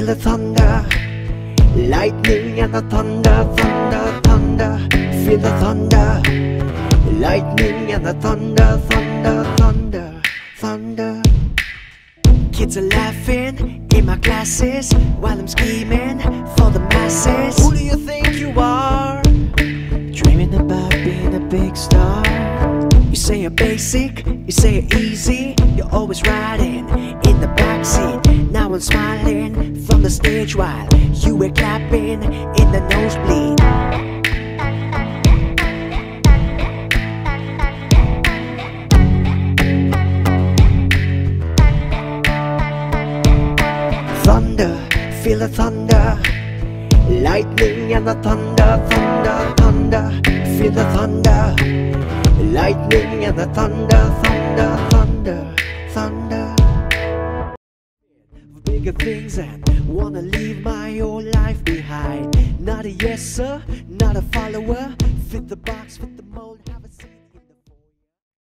Feel the thunder. Lightning and the thunder, thunder, thunder. Feel the thunder. Lightning and the thunder, thunder, thunder, thunder. Kids are laughing in my classes while I'm scheming for the masses. Who do you think you are? Dreaming about being a big star. You say you're basic, you say you're easy. You're always riding in the backseat. Now I'm smiling stage while you were clapping in the nosebleed. Thunder, feel the thunder. Lightning and the thunder, thunder, thunder. Feel the thunder. Lightning and the thunder, thunder, thunder, thunder. Bigger things and wanna leave my old life behind. Not a yes sir, not a follower. Fit the box, fit the mold.